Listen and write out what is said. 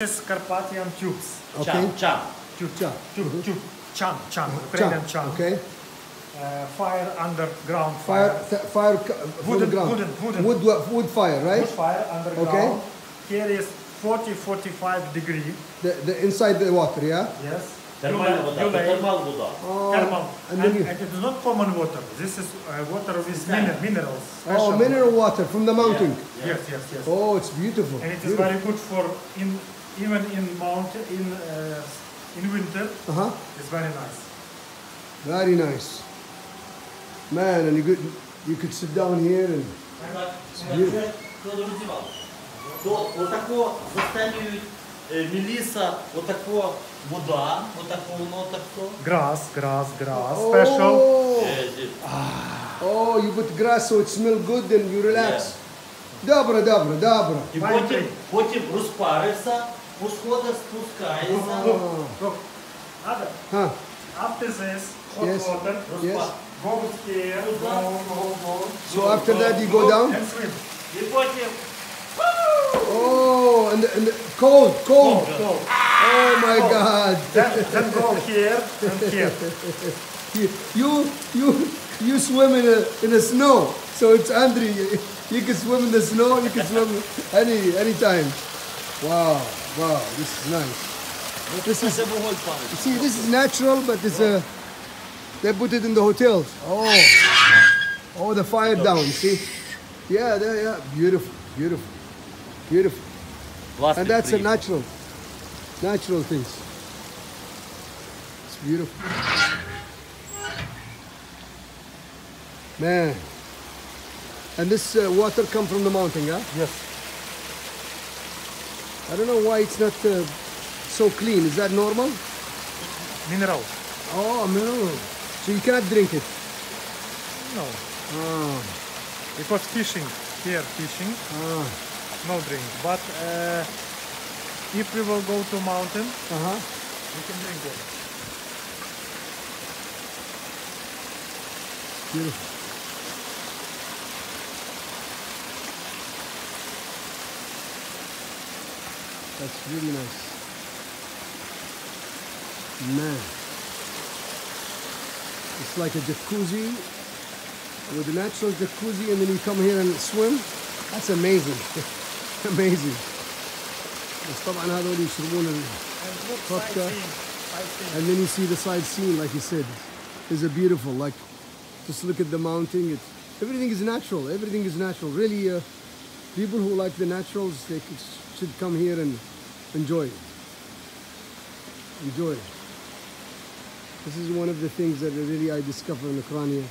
This is Carpathian tubes. Okay. Cham, cham. Tube, cham. Tube, mm-hmm. tube. Cham, mm-hmm. cham. Cham. Okay. Uh, fire underground fire. Fire, fire uh, wooden, wooden, wooden, Wood, wood fire, right? Wood fire underground. Okay. Here is 40, 45 degree. The, the inside the water, yeah? Yes. Thermal water. Thermal water. And, and, it is not common water. This is uh, water with min minerals. Oh, mineral water. from the mountain. Yeah. Yeah. Yes, yes, yes. Oh, it's beautiful. And it beautiful. is very good for in even in mountain in uh, in winter. Uh huh. It's very nice. Very nice. Man, and you could you could sit down here and. It's beautiful. То отако застелюють е, міліса, отако вода, отако воно тако. Grass, grass, grass. Special. Oh, Е, е, oh, you put grass so it smell good and you relax. Добре, добре, добре. І Fine потім, tree. потім розпарився, по сходах спускається. Look, look. Other. Huh. After this, hot Yes. water. Yes. Go here, go, go, go. So after that you go down. And swim. І потім Oh, and, and cold, cold, cold. cold. Oh my cold. God! Then, then go here and here. you you you swim in a in a snow, so it's Andri. You, can swim in the snow. You can swim any any time. Wow, wow, this is nice. This is you see, this is natural, but it's a. They put it in the hotels. Oh, oh, the fire down. See, yeah, yeah, yeah, beautiful, beautiful. Beautiful. And that's a natural, natural things. It's beautiful. Man. And this uh, water come from the mountain, huh? Yes. I don't know why it's not uh, so clean. Is that normal? Mineral. Oh, mineral. So you cannot drink it? No. Oh. was fishing, here fishing. Oh. No drink. But uh, if we will go to mountain, uh-huh. we can drink it. Beautiful. That's really nice. Man. It's like a jacuzzi with a natural jacuzzi and then you come here and swim. That's amazing. amazing. بس طبعا هذول يشربون ال- And look, Vodka. sightseeing. Sightseeing. and then you see the side scene, like you said, is a beautiful. Like, just look at the mountain. It, everything is natural. Everything is natural. Really, uh, people who like the naturals, they could, should come here and enjoy it. Enjoy it. This is one of the things that really I discover in Ukraine.